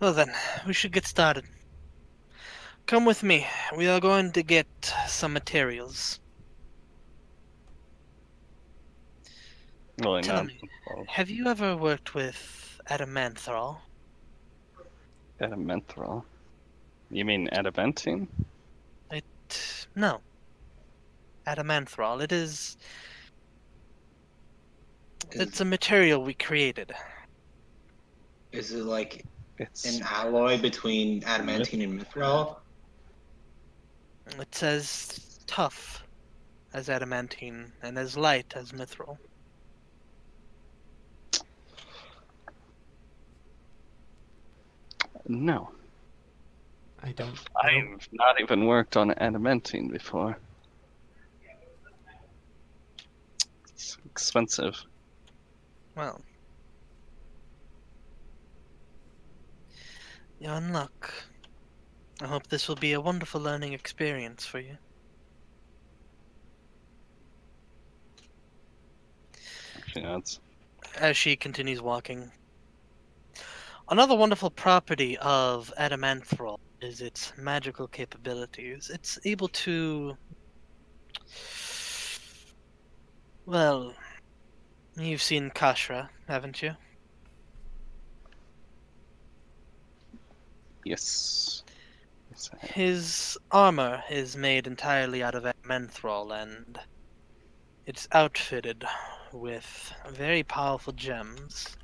Well then, we should get started. Come with me. We are going to get some materials. Really Tell not. me, Have you ever worked with Adamanthral? Adamanthrol. You mean adamantine? It... No. Adamanthral. It is... It's a material we created. Is it like It's an alloy between adamantine and mithril? It's as tough as adamantine and as light as mithril. no. I don't. I don't I've not even worked on adamantine before. It's expensive. Well. You're in luck. I hope this will be a wonderful learning experience for you. Nods. As she continues walking. Another wonderful property of Adamanthrol is its magical capabilities. It's able to. Well, you've seen Kashra, haven't you? Yes. yes His armor is made entirely out of Adamanthrol, and it's outfitted with very powerful gems.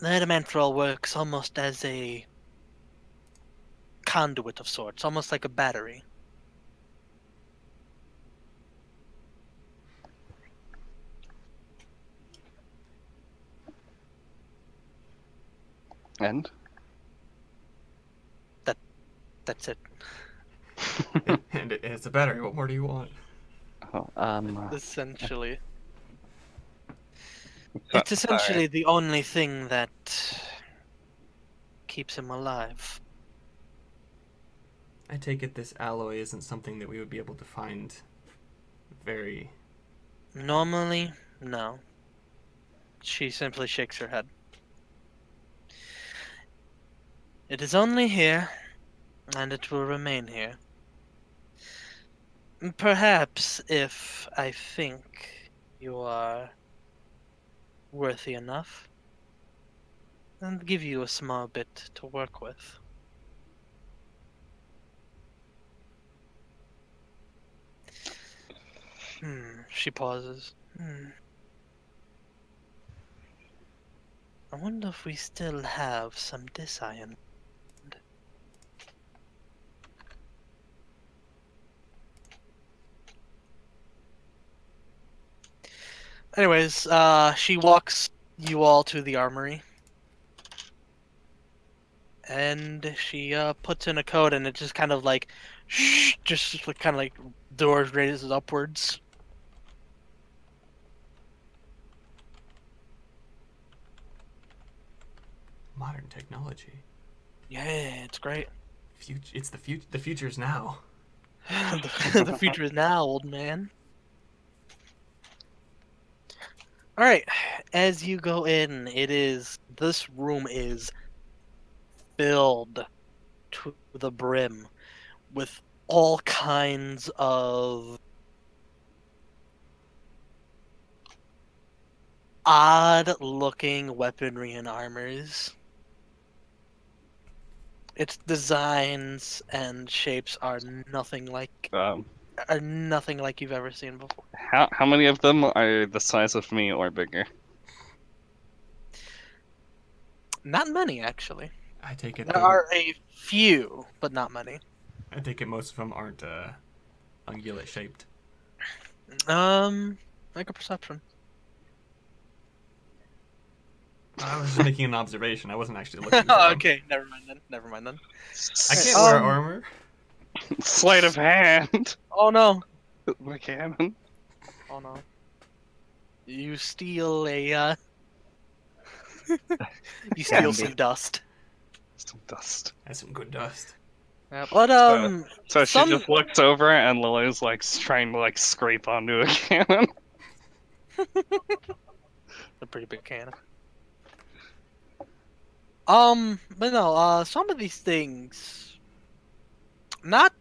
The Adamanthrol works almost as a conduit of sorts, almost like a battery. And? That, that's it. and it, it's a battery. What more do you want? Oh, um. Essentially. uh, It's essentially the only thing that keeps him alive. I take it this alloy isn't something that we would be able to find very. Normally, no. She simply shakes her head. It is only here, and it will remain here. Perhaps if I think you are worthy enough, I'll give you a small bit to work with. Hmm, she pauses. Hmm. I wonder if we still have some disiron. Anyways, uh, she walks you all to the armory. And she uh, puts in a code, and it just kind of like, shh, just like, kind of like doors raises upwards. Modern technology. Yeah, it's great. Future, it's the future. The future's now. the, the future is now, old man. All right, as you go in, it is this room is filled to the brim with all kinds of odd-looking weaponry and armors. Its designs and shapes are nothing like Um, are nothing like you've ever seen before. how how many of them are the size of me or bigger? Not many, actually. I take it. There the- are a few, but not many. I take it most of them aren't uh, ungulate shaped. Um, make a perception. I was just making an observation. I wasn't actually looking. for okay, never mind then. Never mind then. I can't wear Um, armor. Sleight of hand. Oh no! The cannon. Oh no! You steal a. uh... you steal Candy. some dust. Some dust. That's some good dust. Yeah, but um, So Some- she just looks over and Lily's like trying to like scrape onto a cannon. a pretty big cannon. Um, but no, uh, some of these things, not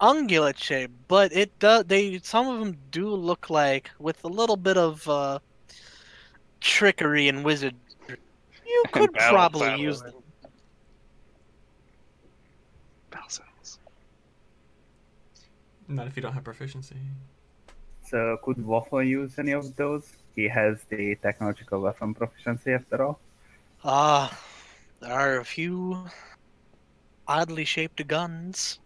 ungulate shape, but it does. They some of them do look like with a little bit of uh, trickery and wizardry. You could battle probably saddle. use them. Balsams. Not if you don't have proficiency. So could Waffle use any of those? He has the technological weapon proficiency after all. Ah, there are a few oddly shaped guns.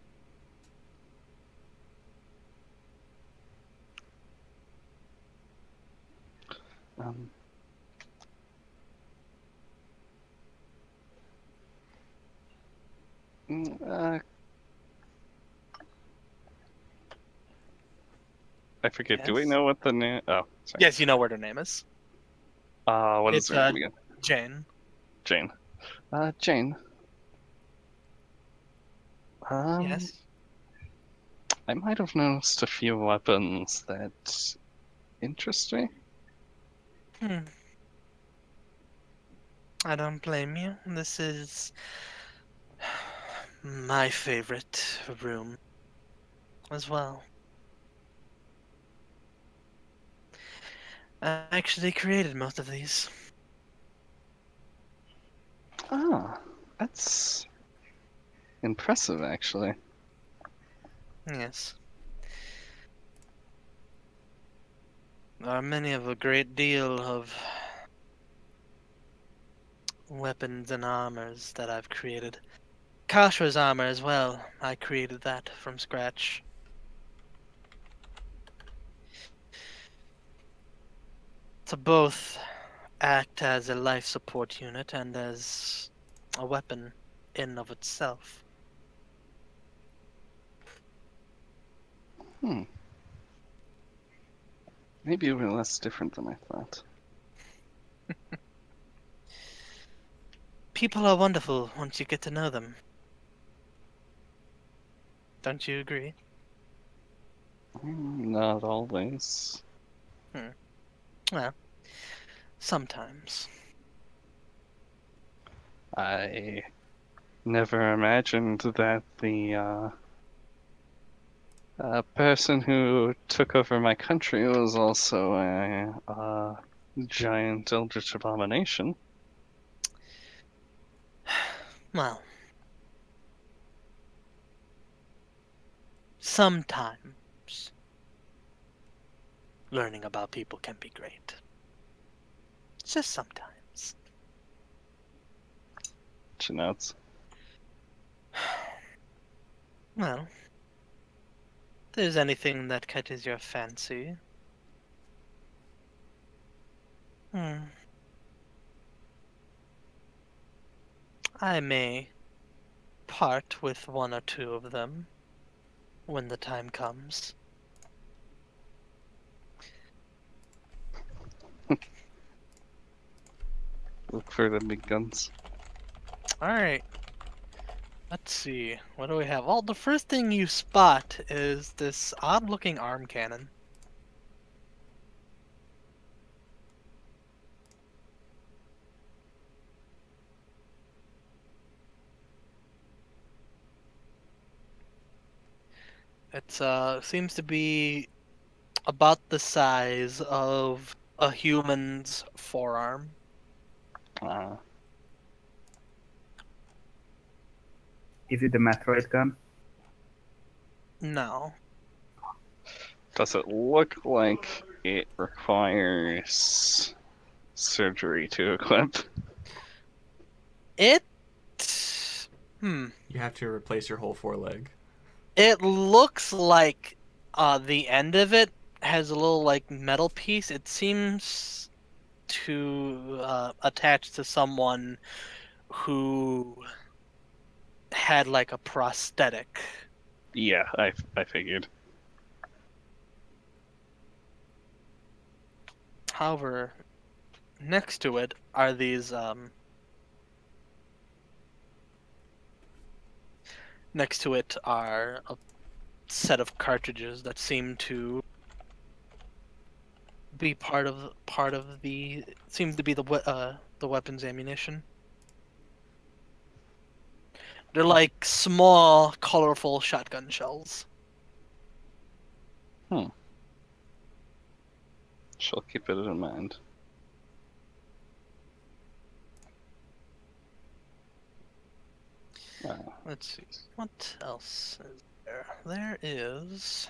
Um, mm, uh, I forget. Do we know what the name? Oh, sorry. Yes, you know what her name is. Uh, what is It's, her uh, name again? Jane. Jane. Uh, Jane. Um, yes. I might have noticed a few weapons that interest me. Hmm. I don't blame you. This is my favorite room as well. I actually created most of these. Ah, that's impressive, actually. Yes. There are many of a great deal of weapons and armors that I've created. Kasha's armor as well. I created that from scratch. To both act as a life support unit and as a weapon in of itself. Hmm. Maybe we're less different than I thought. People are wonderful once you get to know them. Don't you agree? Mm, Not always. Hmm. Well, sometimes. I never imagined that the uh, uh, person who took over my country was also a uh, giant eldritch abomination. Well, sometimes learning about people can be great. Just sometimes. Chinouts. Well, if there's anything that catches your fancy. Hmm. I may part with one or two of them when the time comes. Look for the big guns. Alright. Let's see. What do we have? Well, the first thing you spot is this odd looking arm cannon. It uh, seems to be about the size of a human's forearm. Uh, Is it the Metroid gun? No. does it look like it requires surgery to equip? It. Hmm. You have to replace your whole foreleg. It looks like uh, the end of it has a little like metal piece. It seems to uh, attach to someone who had like a prosthetic. Yeah, I, I figured. However, next to it are these um Next to it are a set of cartridges that seem to be part of part of the seems to be the uh, the weapons ammunition. They're like small, colorful shotgun shells. Hmm. Shall keep it in mind. Uh, Let's see. What else is there? There is.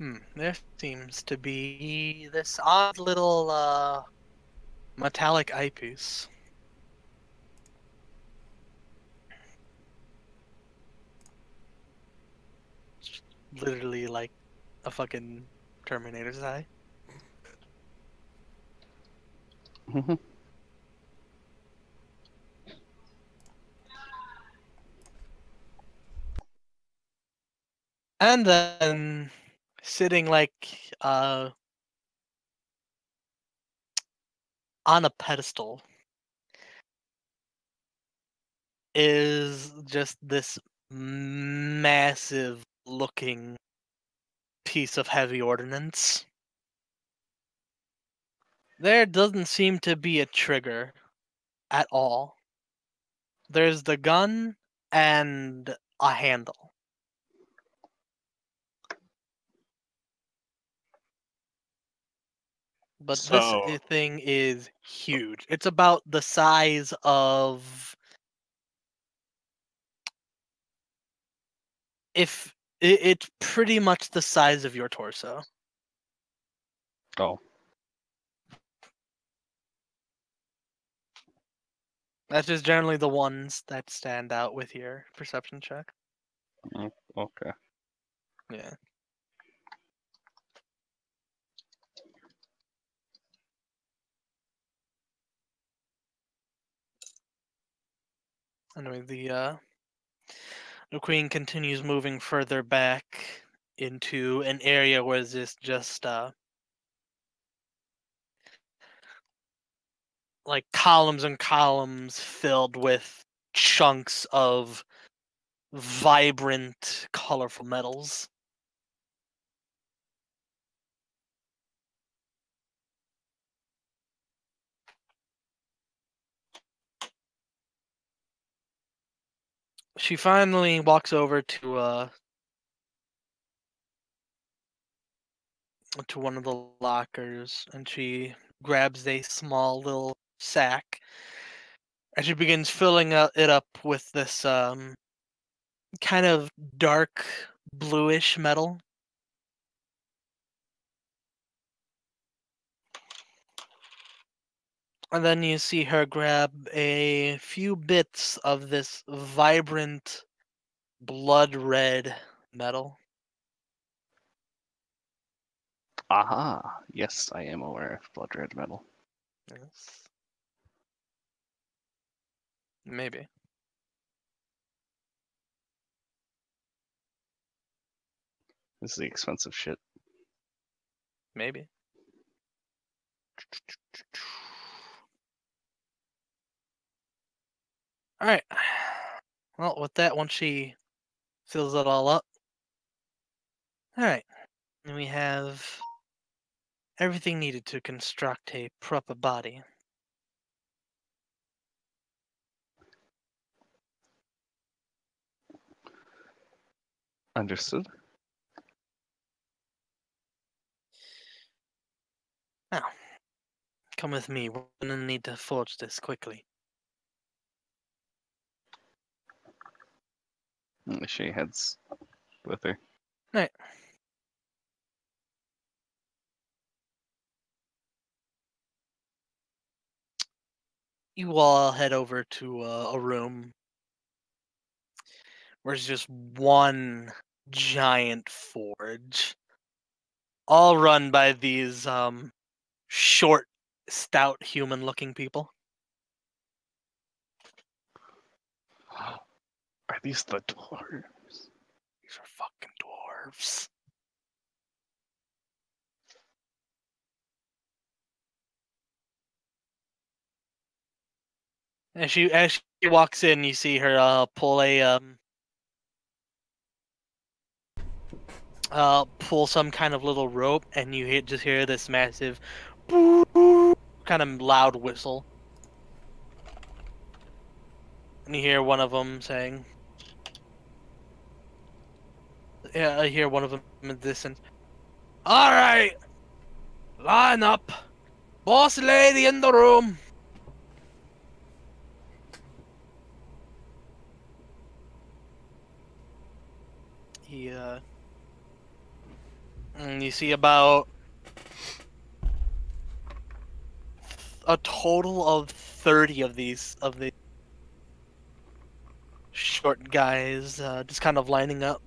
Hmm, there seems to be this odd little uh, metallic eyepiece. literally like a fucking Terminator's eye. mhm. And then sitting like uh on a pedestal is just this massive looking piece of heavy ordnance. There doesn't seem to be a trigger at all. There's the gun and a handle. But So- this thing is huge. It's about the size of if it, it's pretty much the size of your torso. Oh, That's just generally the ones that stand out with your perception check. Mm, okay. Yeah. Anyway, the uh the queen continues moving further back into an area where there's just uh like columns and columns filled with chunks of vibrant colorful metals she finally walks over to uh to one of the lockers and she grabs a small little sack and she begins filling it up with this um kind of dark bluish metal and then you see her grab a few bits of this vibrant blood red metal Aha! Yes, I am aware of blood red metal. Yes. Maybe. This is the expensive shit. Maybe. All right. Well, with that, once she fills it all up, all right, and we have everything needed to construct a proper body. Understood. Now, come with me. We're gonna need to forge this quickly. She heads with her. you all head over to uh, a room where it's just one giant forge, all run by these um, short, stout, human-looking people. Are these the dwarves? These are fucking dwarves. As she as she walks in, you see her uh, pull a um uh pull some kind of little rope, and you hear, just hear this massive kind of loud whistle, and you hear one of them saying, "Yeah, I hear one of them in the distance. All right, line up, boss lady in the room." He, uh, and you see about a total of 30 of these, of the short guys, uh, just kind of lining up.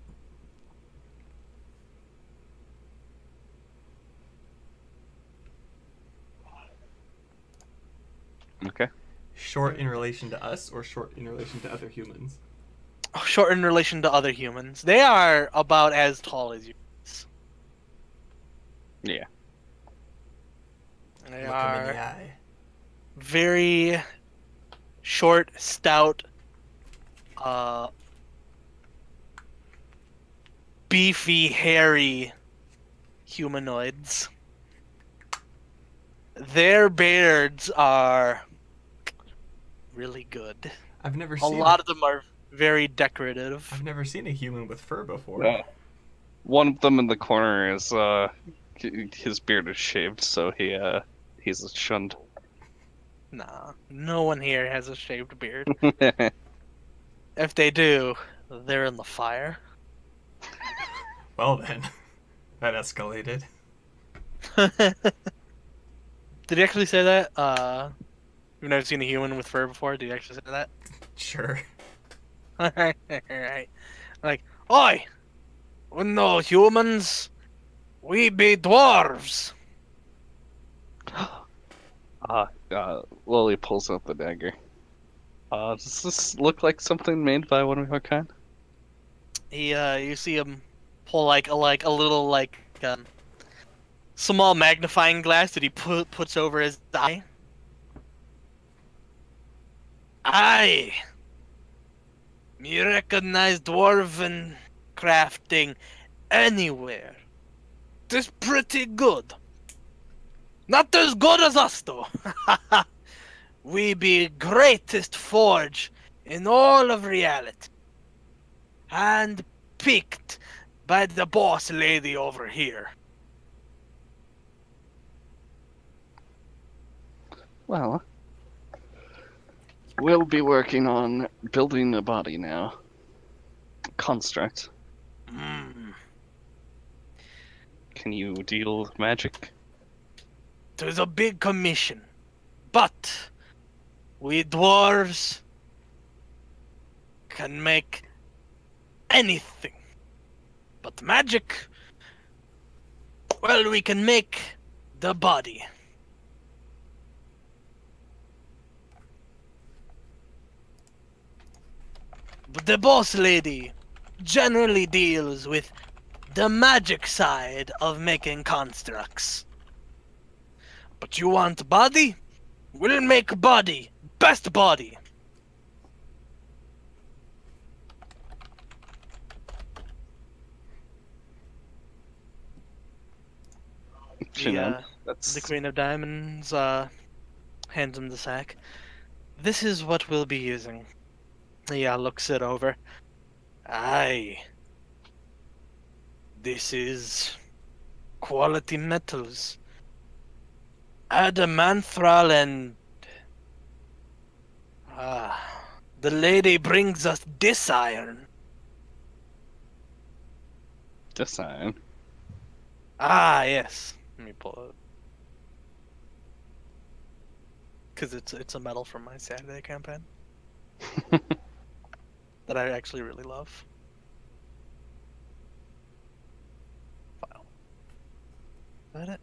Okay. Short in relation to us, or short in relation to other humans? Short in relation to other humans. They are about as tall as you. Yeah. They Look 'em in are the eye. very short, stout, uh, beefy, hairy humanoids. Their beards are really good. I've never A seen lot of them are very decorative. I've never seen a human with fur before. Yeah. One of them in the corner is uh, his beard is shaved, so he uh, he's shunned. Nah, no one here has a shaved beard. if they do, they're in the fire. Well then, that escalated. Did he actually say that? Uh, you've never seen a human with fur before. Did you actually say that? Sure. Alright, alright. Like, oi! We no humans. We be dwarves. Ah, uh, Lily pulls out the dagger. Uh, does this look like something made by one of our kind? He, uh, you see him pull like a like a little like um, small magnifying glass that he put puts over his eye. Aye. Me recognize dwarven crafting anywhere. This pretty good. Not as good as us though. we be greatest forge in all of reality. And picked by the boss lady over here. Well, we'll be working on building a body now. Construct. Mm. Can you deal magic? There's a big commission, but we dwarves can make anything. But magic, well, we can make the body. But the boss lady generally deals with the magic side of making constructs. But you want body? We'll make body. Best body. The, uh, That's the Queen of Diamonds uh, hands him the sack. This is what we'll be using. Yeah, looks it over. Aye. This is quality metals. Adamanthrol and ah, the lady brings us this iron. design. Ah, yes. Let me pull it. Cause it's it's a medal from my Saturday campaign that I actually really love. File. That it?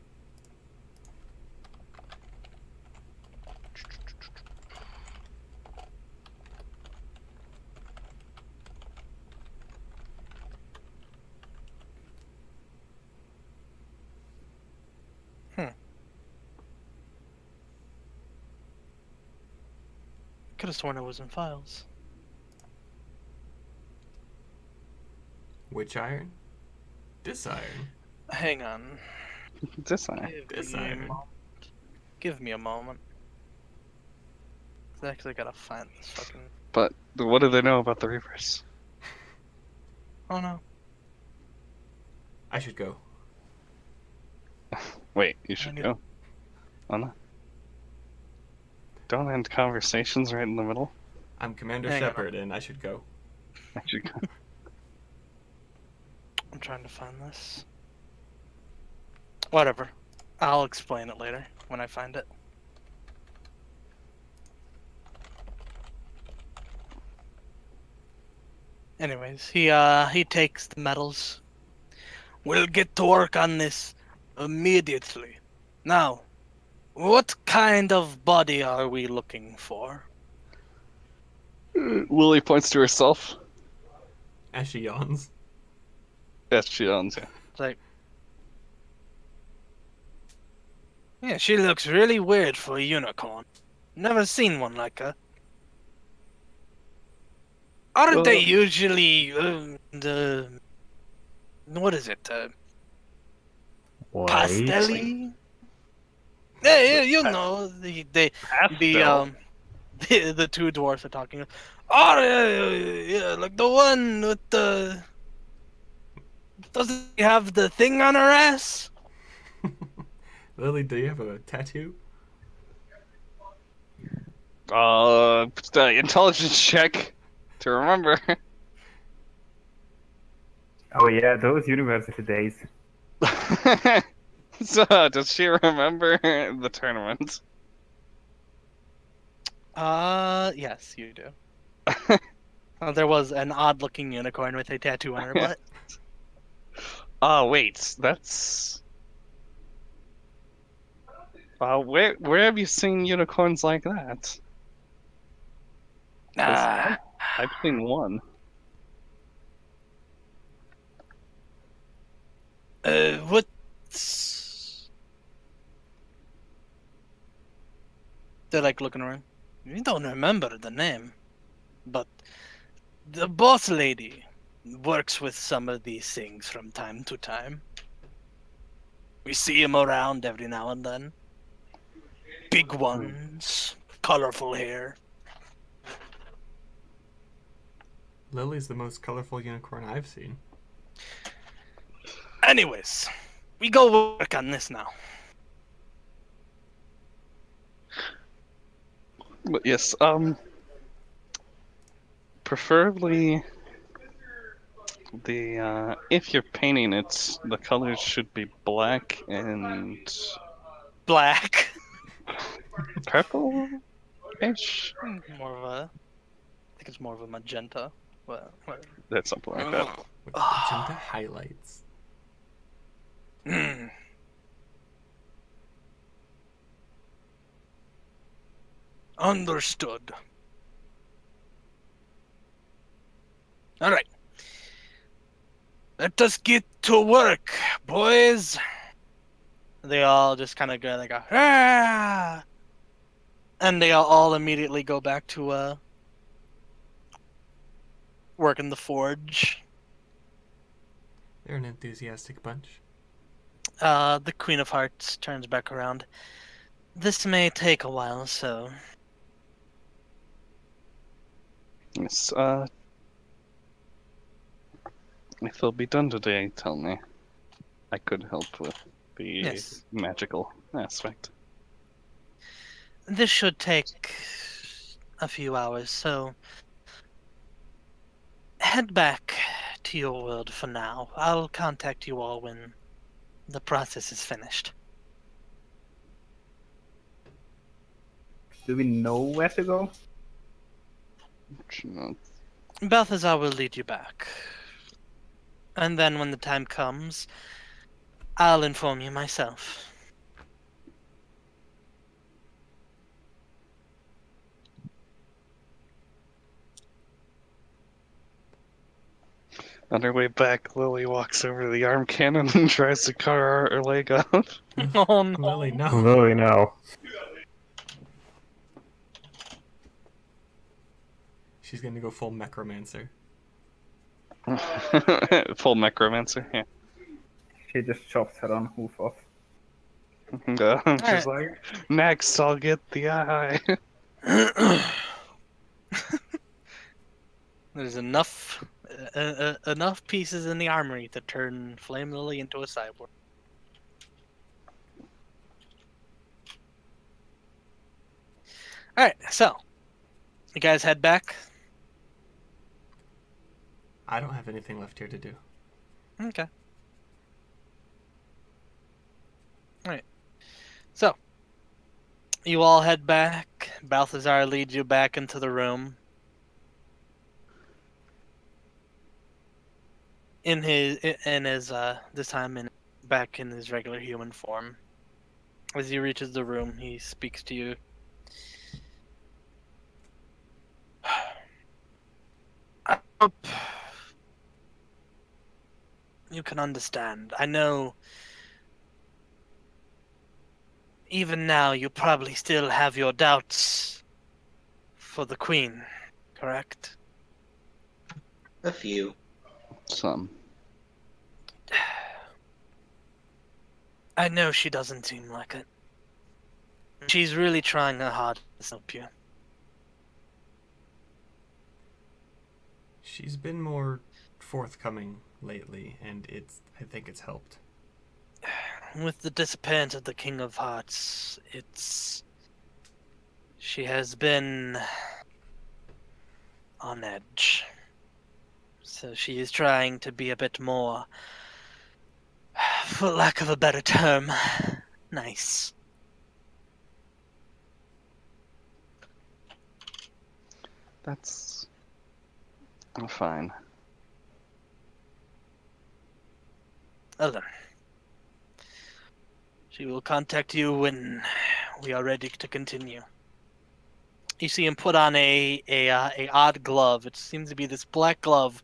Hmm. could have sworn I was in files. Which iron? This iron. Hang on. This eye. Give This me iron. moment. Give me a moment. I actually gotta find this fucking. But what do they know about the Reapers? Oh no. I should go. Wait, you should need- go. Oh no. Don't end conversations right in the middle. I'm Commander Hang on. Shepard, and I should go. I should go. I'm trying to find this. Whatever. I'll explain it later when I find it. Anyways, he uh he takes the medals. We'll get to work on this immediately. Now, what kind of body are we looking for? Lily points to herself. As she yawns. Yes, she owns it. It's like, yeah, she looks really weird for a unicorn. Never seen one like her. Aren't they usually um, the what is it? Uh, pastelli? Yeah, yeah, you know the they the Pastel. um the, the two dwarfs are talking. Oh yeah, yeah, yeah, like the one with the doesn't he have the thing on her ass? Lily, do you have a tattoo? Uh, the intelligence check to remember. Oh yeah, those university days. so, does she remember the tournament? Uh, yes, you do. Uh, there was an odd-looking unicorn with a tattoo on her butt. Oh, wait, that's. Uh, where where have you seen unicorns like that? Ah, I've seen one. uh, what's? They're like looking around. You don't remember the name, but the boss lady works with some of these things from time to time. We see him around every now and then. Big ones, colorful hair. Lily's the most colorful unicorn I've seen. Anyways, we go work on this now. But yes, um, preferably the uh, if you're painting it's the colors should be black and Black. purple-ish. More of a. I think it's more of a magenta. But whatever. That's something like that. Magenta highlights. Mm. Understood. All right. Let us get to work, boys. They all just kind of go, they go, ah! And they all immediately go back to, uh, working the forge. They're an enthusiastic bunch. Uh, the Queen of Hearts turns back around. This may take a while, so Yes, uh, if they'll be done today, tell me. I could help with the Yes. magical aspect. this should take a few hours, so head back to your world for now. I'll contact you all when the process is finished. Do we know where to go? No, Balthazar will lead you back. And then when the time comes, I'll inform you myself. On her way back, Lily walks over to the arm cannon and tries to cut her, her leg off. oh no. Lily, no. Really, no. She's gonna go full necromancer. Full necromancer. Yeah. She just chops her own hoof off. She's like, next I'll get the eye. There's enough uh, uh, enough pieces in the armory to turn Flame Lily into a cyborg. All right, so you guys head back. I don't have anything left here to do. Okay. Alright. So, you all head back. Balthazar leads you back into the room. In his, in his, uh, this time in, back in his regular human form. As he reaches the room, he speaks to you. I hope you can understand. I know even now you probably still have your doubts for the queen, correct? A few. Some. I know she doesn't seem like it. She's really trying her hardest to help you. She's been more forthcoming lately, and it's I think it's helped. With the disappearance of the King of Hearts, it's. She has been. on edge. So she is trying to be a bit more. for lack of a better term, nice. That's I'm fine. Then. She will contact you when we are ready to continue. You see him put on a a uh, a odd glove. It seems to be this black glove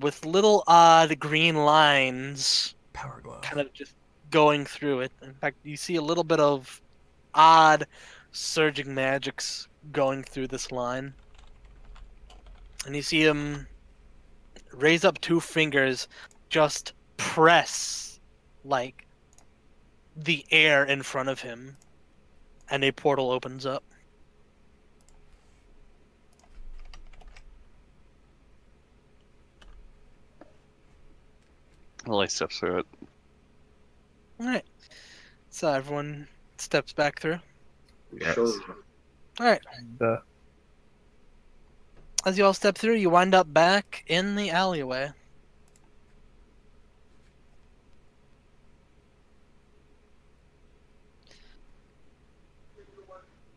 with little odd green lines Power glove. kind of just going through it. In fact, you see a little bit of odd surging magics going through this line. And you see him raise up two fingers, just press like the air in front of him, and a portal opens up. Lily steps through it. Alright. So everyone steps back through. Yes. Sure. Alright. The As you all step through, you wind up back in the alleyway.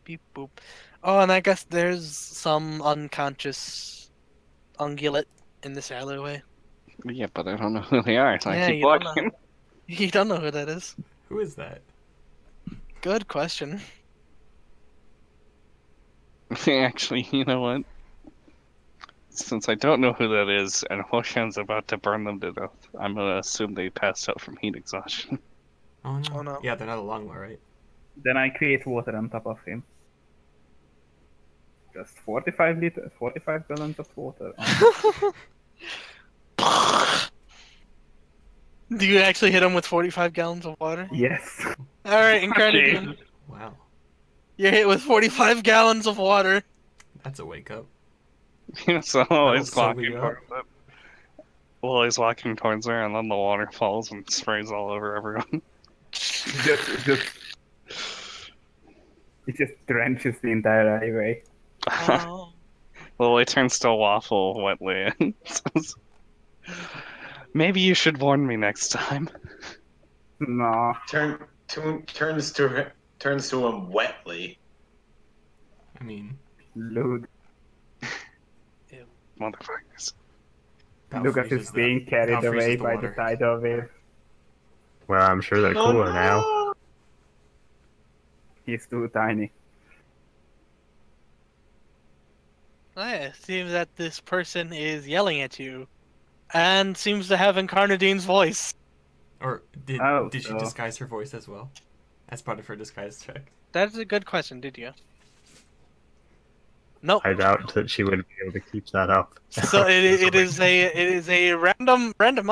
Beep boop. Oh, and I guess there's some unconscious ungulate in this alleyway. Yeah, but I don't know who they are, so Yeah, I keep you don't know. You don't know who that is. Who is that? Good question. Actually, you know what? Since I don't know who that is, and Huoshan's about to burn them to death, I'm gonna assume they passed out from heat exhaustion. Oh no. Oh, no. Yeah, they're not a long way, right? then I create water on top of him. Just 45 liters, 45 gallons of water. Do you actually hit him with 45 gallons of water? yes. Alright, incredible. Wow. You're hit with 45 gallons of water. That's a wake up. so Lily's sober walking you up. towards it. Lily's walking towards her, and then the water falls and sprays all over everyone. just, just, it just drenches the entire alleyway. Oh. Lily turns to Waffle wetly and says, Maybe you should warn me next time. No. Turn, to, turns to turns to him wetly. I mean, Look, Motherfuckers. look at freezes us the- being carried away the by water. the tidal wave. Well, I'm sure they're cooler now. He's too tiny. Oh, yeah, it seems that this person is yelling at you. And seems to have Incarnadine's voice. Or did Oh, did she so- disguise her voice as well? As part of her disguise check? That's a good question, did you? Nope. I doubt that she would be able to keep that up. So it, it is a it is a random random,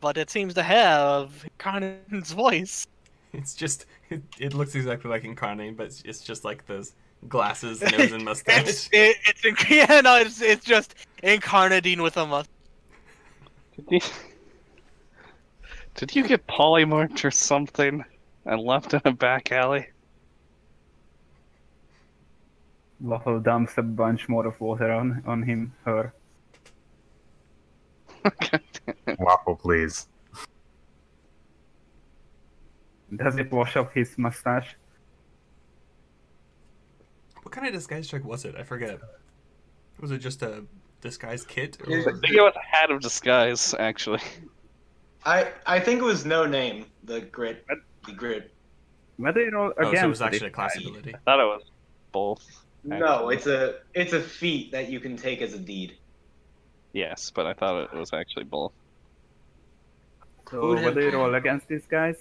but it seems to have Incarnadine's voice. It's just it, it looks exactly like Incarnadine, but it's, it's just like those glasses, nose, and mustache. It's it, it's yeah no it's it's just Incarnadine with a mustache. Did you, did you get polymorphed or something and left in a back alley? Waffle dumps a bunch more of water on, on him, her. Waffle, please. Does it wash off his mustache? What kind of disguise trick was it? I forget. Was it just a disguise kit? Or... I think it was a hat of disguise, actually. I I think it was no name. The grid. The grid. Whether you roll Oh, so it was actually a class ability. I thought it was both. No, it's a it's a feat that you can take as a deed. Yes, but I thought it was actually both. So Would have- whether you roll against these guys,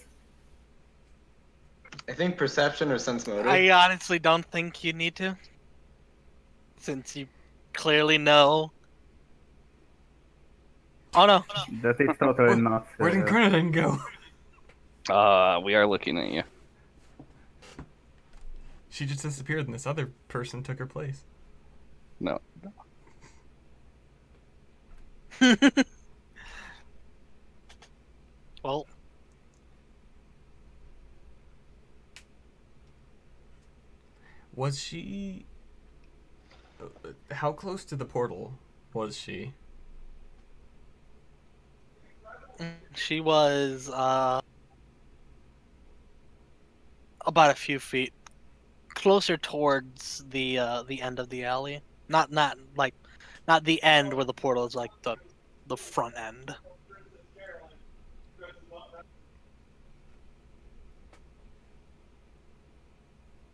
I think perception or sense motive. I honestly don't think you need to, since you clearly know. Oh no! that is totally not. Where did uh, Incarnate go? Uh, we are looking at you. She just disappeared, and this other person took her place. No. well, Was she? How close to the portal was she? she was uh about a few feet closer towards the uh the end of the alley. Not not like not the end where the portal is like the the front end.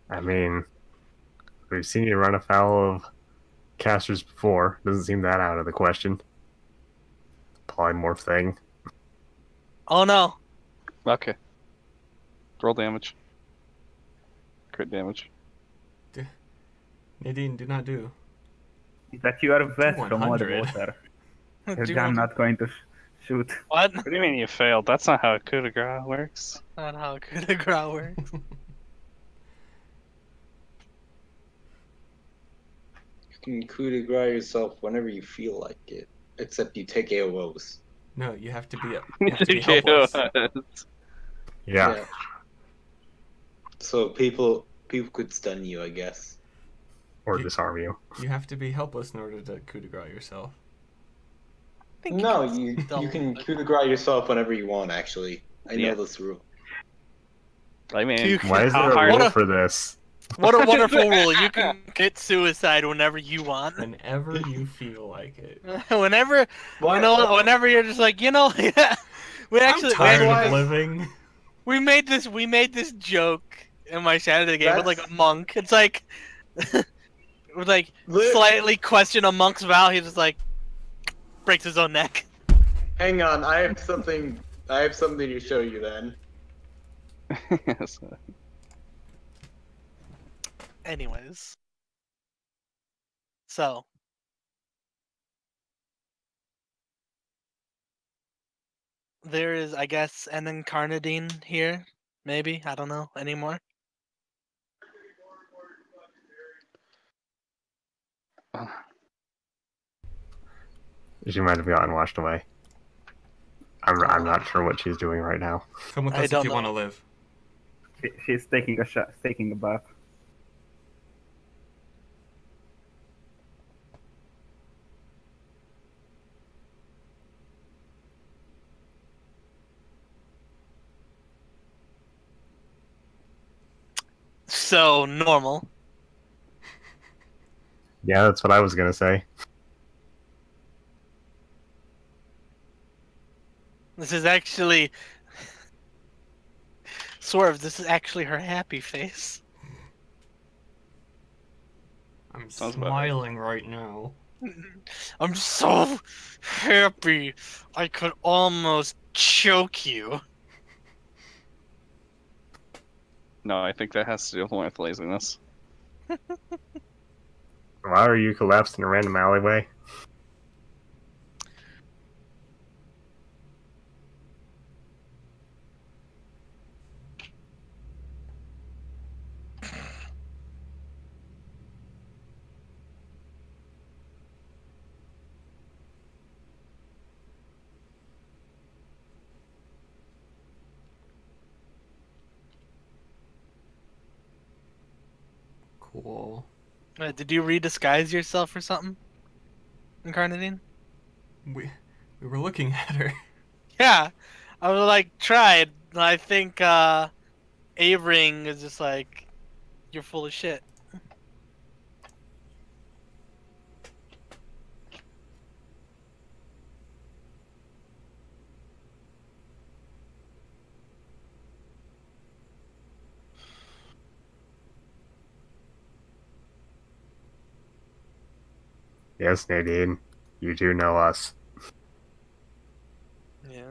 I mean, we've seen you run afoul of casters before. Doesn't seem that out of the question. Polymorph thing. Oh no. Okay. Roll damage. Crit damage. Nadine, do not do. That you are wet from all the 100. water. Do Because you I'm want- not going to shoot. What? What do you mean you failed? That's not how a coup de grace works. Not how good a grow works. You can coup de grace yourself whenever you feel like it, except you take AOs. No, you have to be. You have to be helpless. Yeah. So people people could stun you, I guess. Or disarm you. You have to be helpless in order to coup de grace yourself. No, you you can coup de grace yourself whenever you want. Actually, I know Yeah. this rule. I mean, Why is there a rule for this? What a wonderful rule! You can commit suicide whenever you want. Whenever you feel like it. whenever you know, whenever you're just like, you know, yeah. We actually I'm tired we, why- of living. we made this we made this joke in my Saturday game with like a monk. It's like, with like Li- slightly question a monk's vow. He just like breaks his own neck. Hang on, I have something. I have something to show you. Then yes. Anyways, so there is, I guess, an incarnadine here. Maybe I don't know anymore. She might have gotten washed away. I'm, I'm not sure what she's doing right now. Come with I us don't if you know. want to live. She, she's taking a shot, taking a bath. So normal. Yeah, that's what I was gonna say. This is actually Swerve. This is actually her happy face. I'm Sounds about right. smiling right now. I'm so happy. I could almost choke you. No, I think that has to do with laziness. Why are you collapsed in a random alleyway? Cool. Uh, did you redisguise yourself or something? Incarnadine? We we were looking at her. Yeah. I was like, tried. I think uh A-Ring is just like you're full of shit. Yes, Nadine. You do know us. Yeah.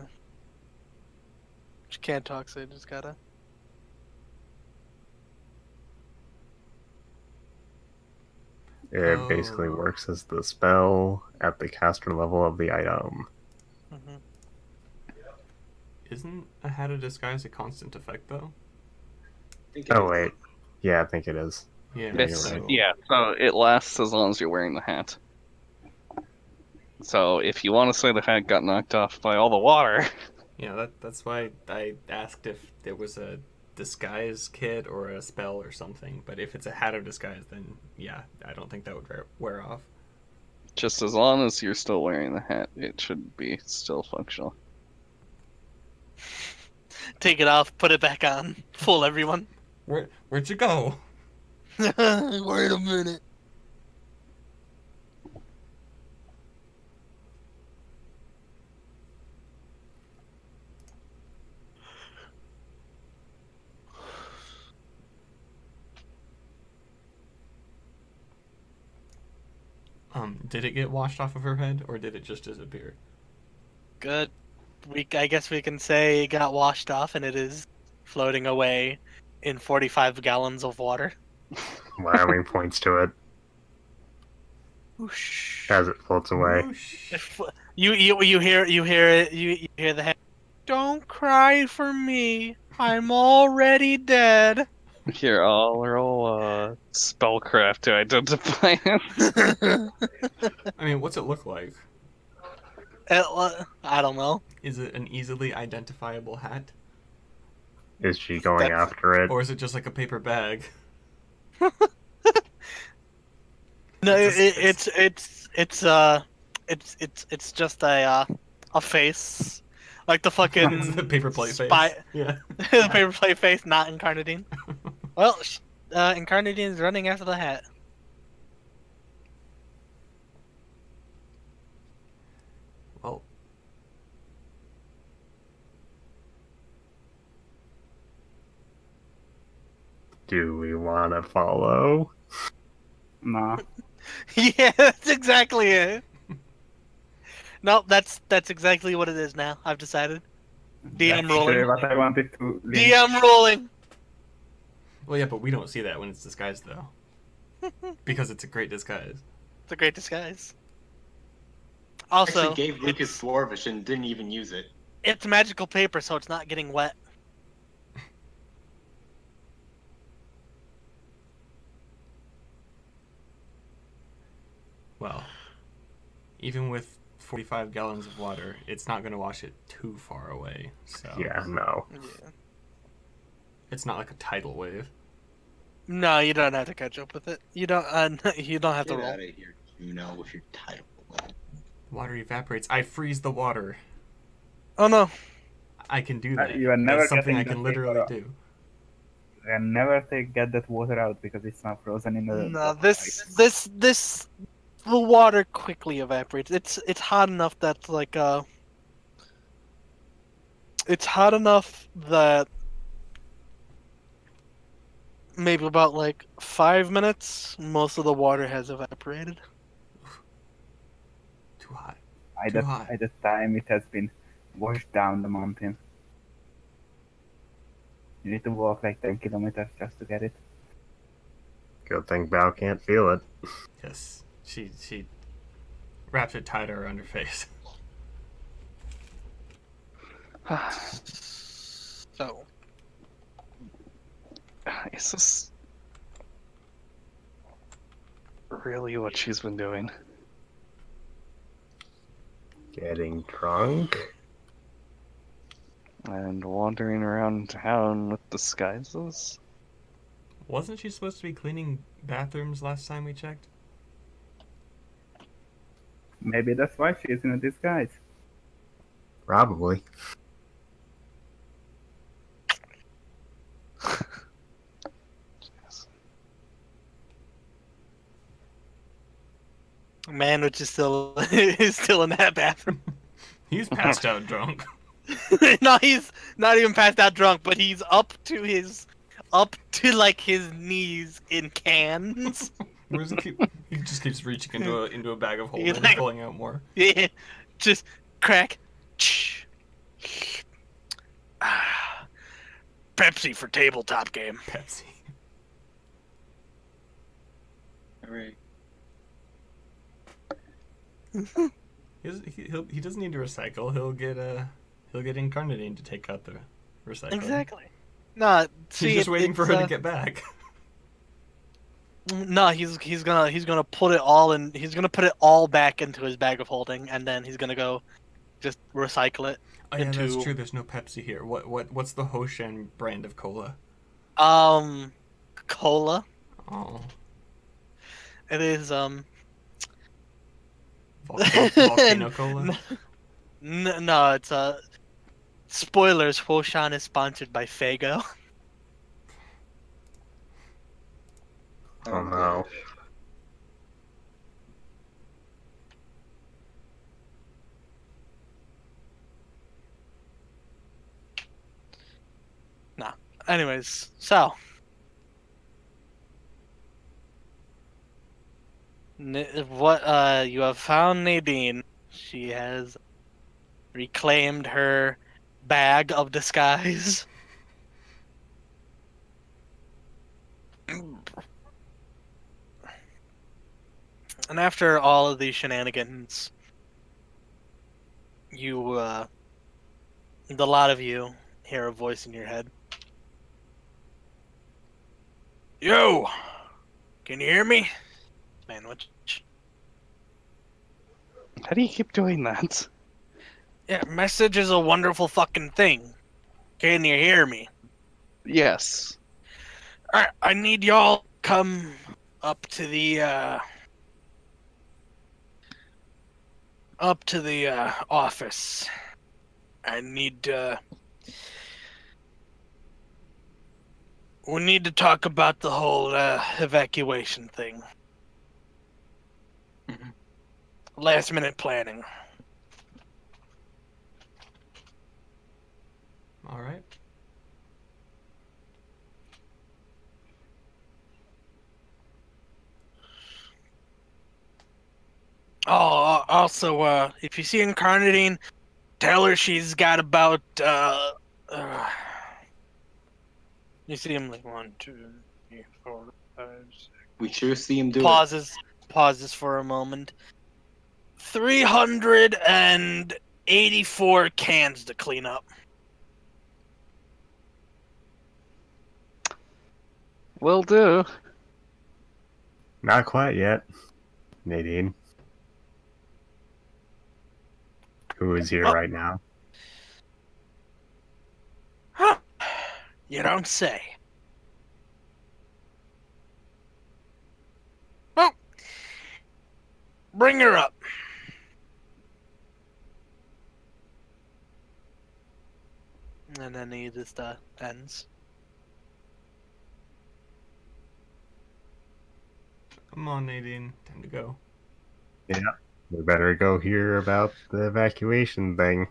She can't talk, so I just gotta. It basically Oh. works as the spell at the caster level of the item. hmm Isn't a hat of disguise a constant effect though? Think it Oh is. wait, yeah, I think it is. Yeah. It's, you're yeah, so it lasts as long as you're wearing the hat. So if you want to say the hat got knocked off by all the water, Yeah, that that's why I asked if there was a disguise kit or a spell or something. But if it's a hat of disguise, then yeah, I don't think that would wear, wear off. just as long as you're still wearing the hat, it should be still functional. Take it off, put it back on, fool everyone. Where where'd you go? Wait a minute. Um, did it get washed off of her head or did it just disappear? Good. We, I guess we can say it got washed off and it is floating away in 45 gallons of water. Wyoming points to it Whoosh. as it floats away. Whoosh. If- You, you, you hear, you hear it, you, you hear the head. Don't cry for me. I'm already dead. Here, I'll roll uh, spellcraft to identify him. I mean, what's it look like? It wa- I don't know. Is it an easily identifiable hat, Is she going That's- after it? or is it just like a paper bag? No, It's it, a- it's it's it's uh, it's it's it's just a uh, a face, like the fucking the paper plate spy- face. Yeah. the paper plate face, not Incarnadine. Well, sh- uh, Incarnadine is running after the hat. Well, Do we want to follow? No. yeah, that's exactly it. nope, that's that's exactly what it is now. I've decided. DM rolling. what I wanted to link. DM rolling. Well, yeah, but we don't see that when it's disguised though, because it's a great disguise. It's a great disguise. Actually Also, gave Lucas Dwarvish and didn't even use it. it's magical paper, so it's not getting wet. Well, even with 45 gallons of water, it's not going to wash it too far away. So Yeah, no. Yeah. it's not like a tidal wave. No, you don't have to catch up with it. You don't. Uh, you don't have to Get roll. out of here, Juno, with your title. Water evaporates. I freeze the water. Oh no. I can do Uh, that. you are never That's something I can literally paper do. And never take, get that water out because it's not frozen in the. No, this this this the water quickly evaporates. It's it's hot enough that like uh it's hot enough that maybe about like five minutes most of the water has evaporated. Too hot. By too that, hot. by that time, it has been washed down the mountain. You need to walk like 10 kilometers just to get it. Good thing Val can't feel it. Yes, she she wraps it tighter around her face. So, Is this really what she's been doing? Getting drunk. And wandering around town with disguises? Wasn't she supposed to be cleaning bathrooms last time we checked? Maybe that's why she's in a disguise. Probably. Man, which is still is still in that bathroom. He's passed out drunk. no, he's not even passed out drunk, but he's up to his up to like his knees in cans. Where he keep? He just keeps reaching into a into a bag of holding He's and pulling out more. Yeah, just crack. Ah, Pepsi for tabletop game. Pepsi. All right. He, doesn't- he, he'll, he doesn't need to recycle. He'll get uh he'll get incarnadine to take out the recycling. Exactly. No, see, He's just it- waiting for her uh, to get back. No, he's he's gonna he's gonna put it all in. He's gonna put it all back into his bag of holding, and then he's gonna go, just recycle it. Oh yeah, that's true. There's no Pepsi here. What what what's the Huoshan brand of cola? Um, cola. Oh, It is um. Volcano, volcano cola. N- no, it's uh. Spoilers: Huoshan is sponsored by Faygo. Oh no. Nah. Anyways, so. What uh you have found Nadine. She has reclaimed her bag of disguise. and after all of these shenanigans, you uh the lot of you hear a voice in your head. Yo, can you hear me? Man, what? How do you keep doing that? Yeah, message is a wonderful fucking thing. Can you hear me? Yes. Alright, I need y'all come up to the uh up to the uh office. I need uh we need to talk about the whole uh evacuation thing. Last minute planning. All right. Oh, also, uh, if you see Incarnadine, tell her she's got about, uh, uh, you see him like one, two, three, four, five, six. We sure see him do Pauses, pauses for a moment. 384 cans to clean up. Will do. Not quite yet. Nadine. Who is here Oh. right now? Huh. You don't say. Well, bring her up. And then he just uh, ends. Come on, Nadine. Time to go. Yeah. We better go hear about the evacuation thing.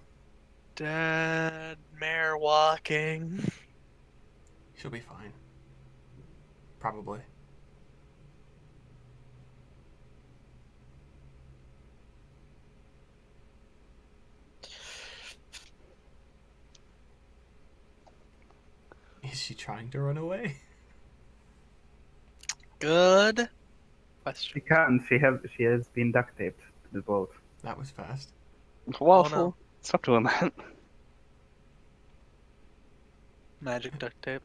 Dead mare walking. She'll be fine. Probably. Is she trying to run away? Good question. She can't. She have. She has been duct taped to the boat. That was fast. Waffle, oh, no. stop doing that. Magic duct tape.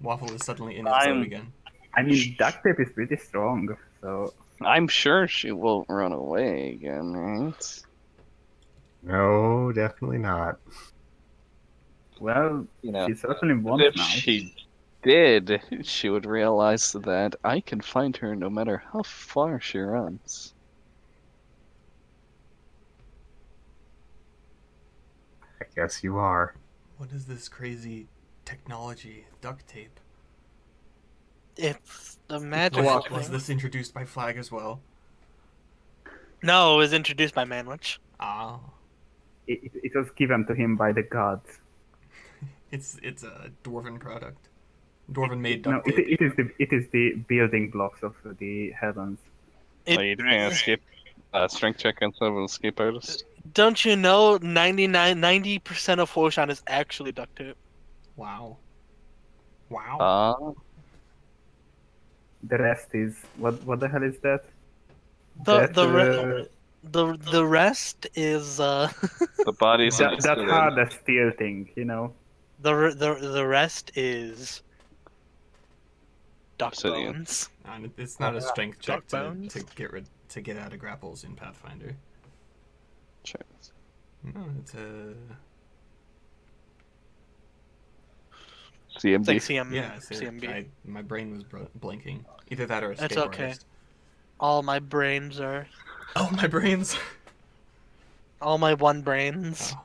Waffle is suddenly in its I'm- zone again. I mean, duct tape is pretty strong. So I'm sure she won't run away again, right? No, definitely not. Well, You know, she certainly But wants if now. she did, she would realize that I can find her no matter how far she runs. I guess you are. What is this crazy technology? Duct tape. It's the magic Was, thing. was this introduced by Flag as well? No, it was introduced by Manwich. Ah, It, it- it was given to him by the gods. It's it's a dwarven product. Dwarven made No, duct it, tape. it is the it is the building blocks of the heavens. It- Are you doing an escape uh, strength check instead of an escape artist? Don't you know 99 90% of Huoshan is actually duct tape? Wow. Wow. Uh, The rest is what? What the hell is that? The That, the re- uh, the the rest is uh the bodies that, of that the hard steel thing, you know. The the the rest is duck Obsidian. bones. And it's not a strength check to, to get rid to get out of grapples in Pathfinder. chest. No, it's a It's CMD. like CM, yeah. It's CMB. I, my brain was br- blinking. Either that or escape That's okay. artist. All my brains are Oh, my brains. all my one brains. Oh,